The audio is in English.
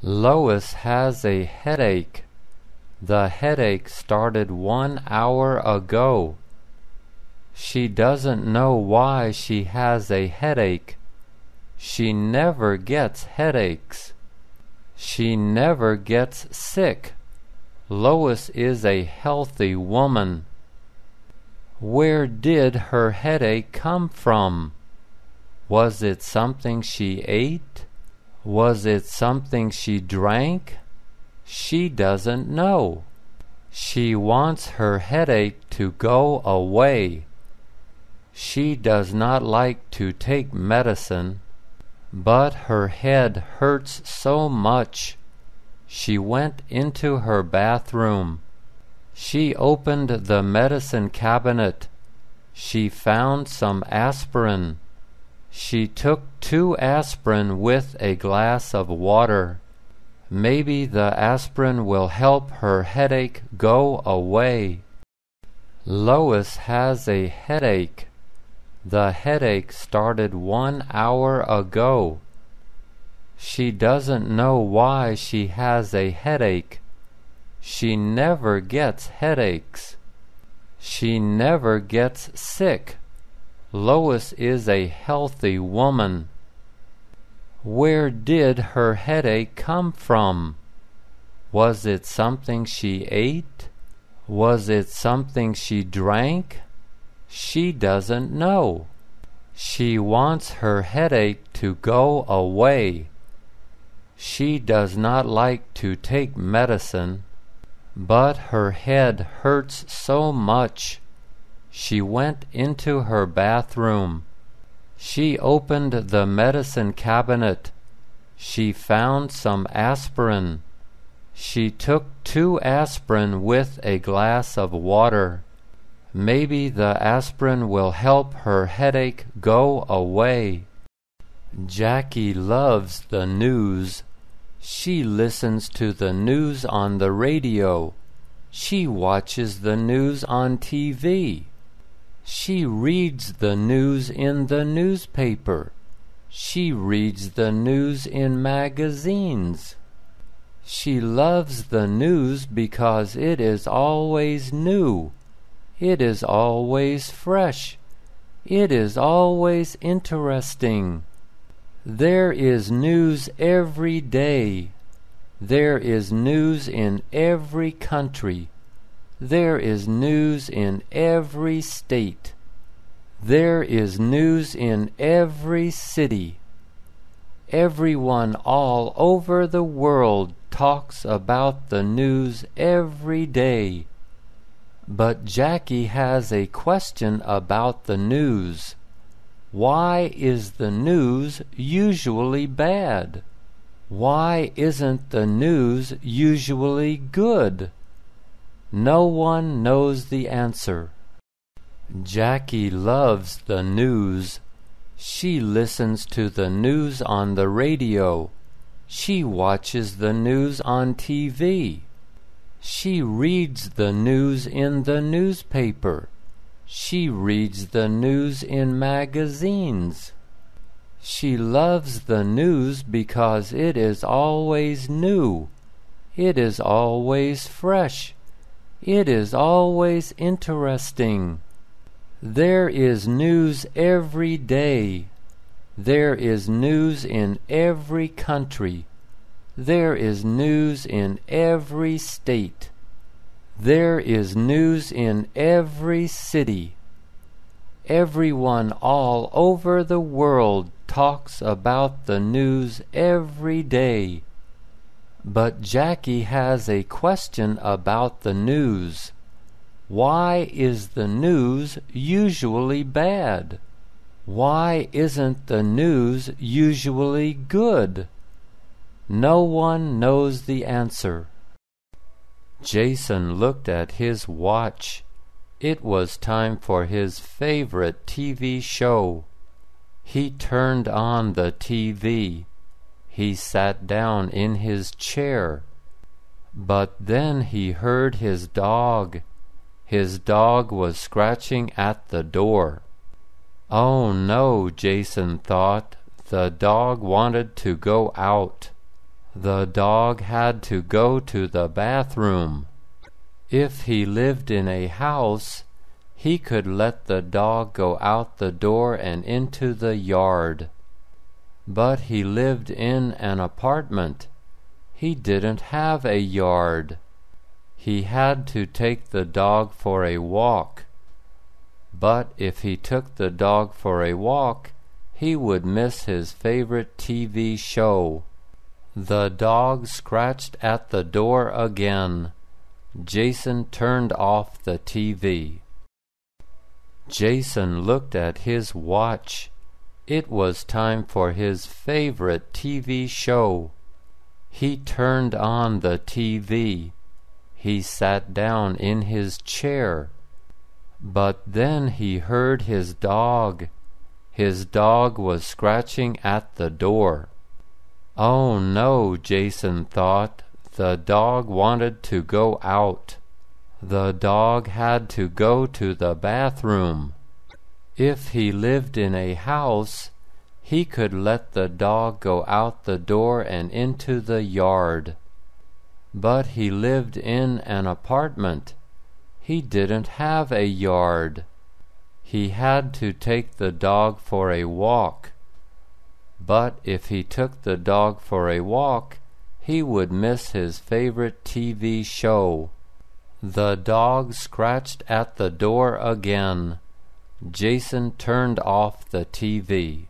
Lois has a headache. The headache started one hour ago. She doesn't know why she has a headache. She never gets headaches. She never gets sick. Lois is a healthy woman. Where did her headache come from? Was it something she ate? Was it something she drank? She doesn't know. She wants her headache to go away. She does not like to take medicine, but her head hurts so much. She went into her bathroom. She opened the medicine cabinet. She found some aspirin. She took two aspirin with a glass of water. Maybe the aspirin will help her headache go away. Lois has a headache. The headache started one hour ago. She doesn't know why she has a headache. She never gets headaches. She never gets sick. Lois is a healthy woman. Where did her headache come from? Was it something she ate? Was it something she drank? She doesn't know. She wants her headache to go away. She does not like to take medicine but her head hurts so much. She went into her bathroom. She opened the medicine cabinet. She found some aspirin. She took two aspirin with a glass of water. Maybe the aspirin will help her headache go away. Jackie loves the news. She listens to the news on the radio. She watches the news on TV. She reads the news in the newspaper. She reads the news in magazines. She loves the news because it is always new. It is always fresh. It is always interesting. There is news every day. There is news in every country. There is news in every state. There is news in every city. Everyone all over the world talks about the news every day. But Jackie has a question about the news. Why is the news usually bad? Why isn't the news usually good? No one knows the answer. Jackie loves the news. She listens to the news on the radio. She watches the news on TV. She reads the news in the newspaper. She reads the news in magazines. She loves the news because it is always new. It is always fresh. It is always interesting. There is news every day. There is news in every country. There is news in every state. There is news in every city. Everyone all over the world talks about the news every day. But Jackie has a question about the news. Why is the news usually bad? Why isn't the news usually good? No one knows the answer. Jason looked at his watch. It was time for his favorite TV show. He turned on the TV. He sat down in his chair. But then he heard his dog. His dog was scratching at the door. Oh no, Jason thought. The dog wanted to go out. The dog had to go to the bathroom. If he lived in a house, he could let the dog go out the door and into the yard. But he lived in an apartment. He didn't have a yard. He had to take the dog for a walk. But if he took the dog for a walk, he would miss his favorite TV show. The dog scratched at the door again. Jason turned off the TV. Jason looked at his watch. It was time for his favorite TV show. He turned on the TV. He sat down in his chair. But then he heard his dog. His dog was scratching at the door. Oh no, Jason thought. The dog wanted to go out. The dog had to go to the bathroom. If he lived in a house, he could let the dog go out the door and into the yard. But he lived in an apartment. He didn't have a yard. He had to take the dog for a walk. But if he took the dog for a walk, he would miss his favorite TV show. The dog scratched at the door again. Jason turned off the TV.